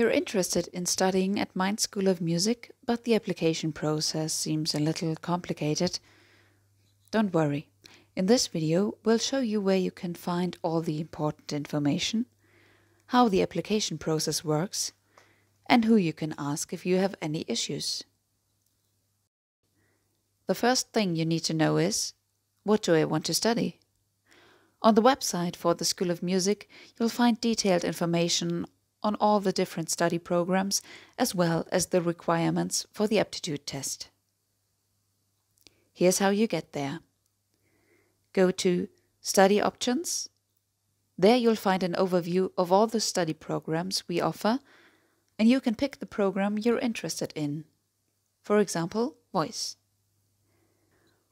You're interested in studying at Mainz School of Music, but the application process seems a little complicated. Don't worry. In this video, we'll show you where you can find all the important information, how the application process works, and who you can ask if you have any issues. The first thing you need to know is, what do I want to study? On the website for the School of Music, you'll find detailed information on all the different study programs as well as the requirements for the aptitude test. Here's how you get there. Go to Study Options. There you'll find an overview of all the study programs we offer and you can pick the program you're interested in. For example, voice.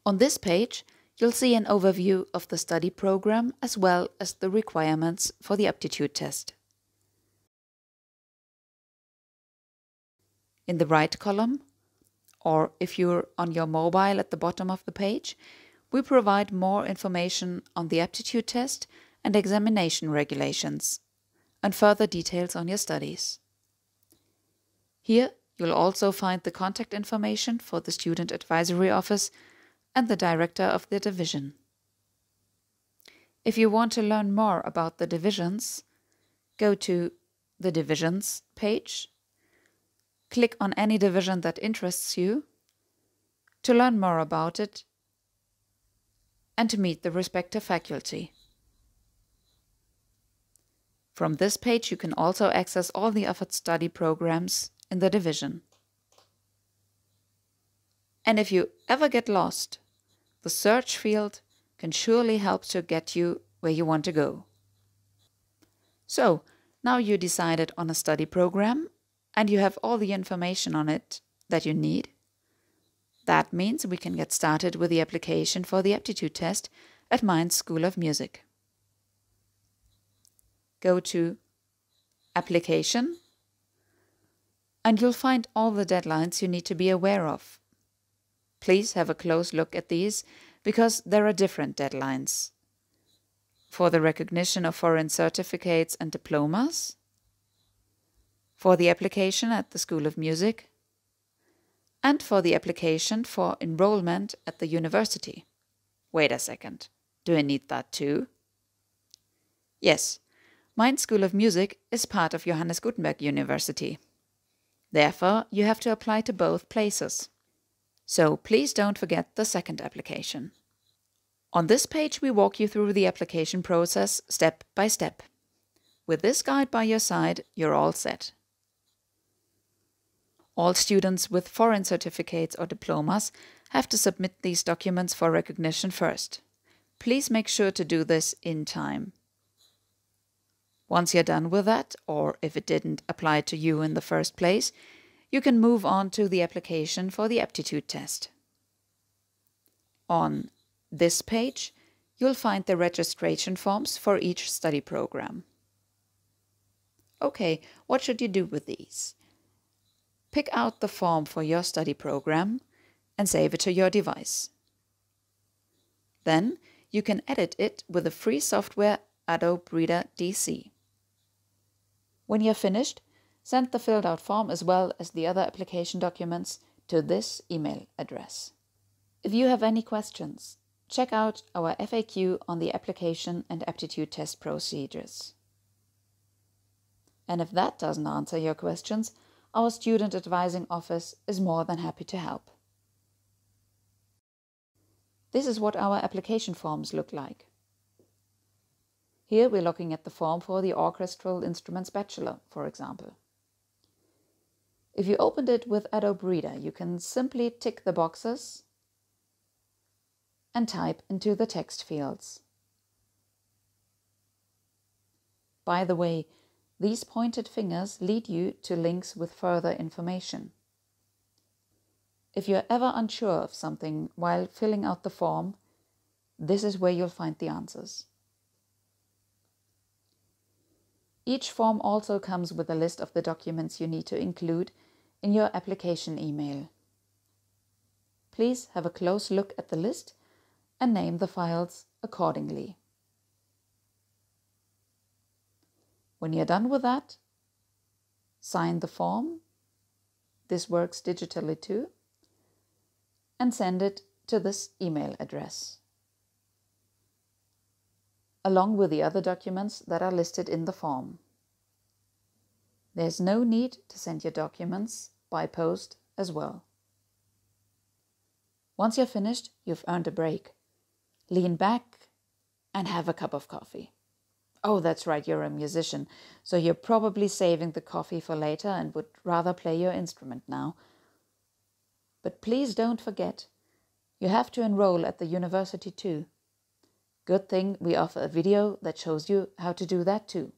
On this page, you'll see an overview of the study program as well as the requirements for the aptitude test. In the right column, or if you're on your mobile at the bottom of the page, we provide more information on the aptitude test and examination regulations, and further details on your studies. Here, you'll also find the contact information for the Student Advisory Office and the Director of the Division. If you want to learn more about the divisions, go to the Divisions page, click on any division that interests you to learn more about it and to meet the respective faculty. From this page you can also access all the offered study programs in the division. And if you ever get lost, the search field can surely help to get you where you want to go. So, now you decided on a study program and you have all the information on it that you need. That means we can get started with the application for the aptitude test at Mainz School of Music. Go to Application and you'll find all the deadlines you need to be aware of. Please have a close look at these because there are different deadlines. For the recognition of foreign certificates and diplomas, for the application at the School of Music, and for the application for enrollment at the university. Wait a second, do I need that too? Yes, Mainz School of Music is part of Johannes Gutenberg University. Therefore, you have to apply to both places. So please don't forget the second application. On this page, we walk you through the application process step by step. With this guide by your side, you're all set. All students with foreign certificates or diplomas have to submit these documents for recognition first. Please make sure to do this in time. Once you're done with that, or if it didn't apply to you in the first place, you can move on to the application for the aptitude test. On this page, you'll find the registration forms for each study program. Okay, what should you do with these? Pick out the form for your study program and save it to your device. Then you can edit it with the free software Adobe Reader DC. When you're finished, send the filled out form as well as the other application documents to this email address. If you have any questions, check out our FAQ on the application and aptitude test procedures. And if that doesn't answer your questions, our student advising office is more than happy to help. This is what our application forms look like. Here we're looking at the form for the Orchestral Instruments Bachelor, for example. If you opened it with Adobe Reader, you can simply tick the boxes and type into the text fields. By the way, these pointed fingers lead you to links with further information. If you're ever unsure of something while filling out the form, this is where you'll find the answers. Each form also comes with a list of the documents you need to include in your application email. Please have a close look at the list and name the files accordingly. When you're done with that, sign the form. This works digitally too. And send it to this email address, along with the other documents that are listed in the form. There's no need to send your documents by post as well. Once you're finished, you've earned a break. Lean back and have a cup of coffee. Oh, that's right, you're a musician, so you're probably saving the coffee for later and would rather play your instrument now. But please don't forget, you have to enroll at the university too. Good thing we offer a video that shows you how to do that too.